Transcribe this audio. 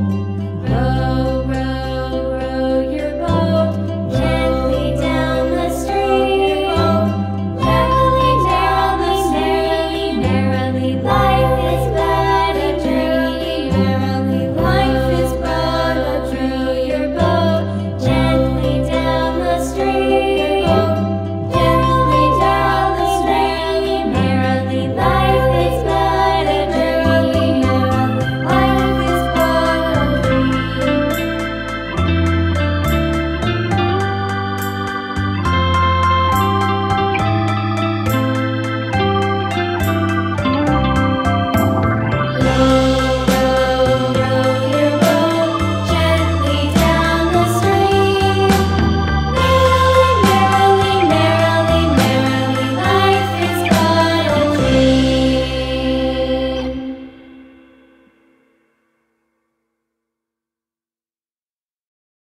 home.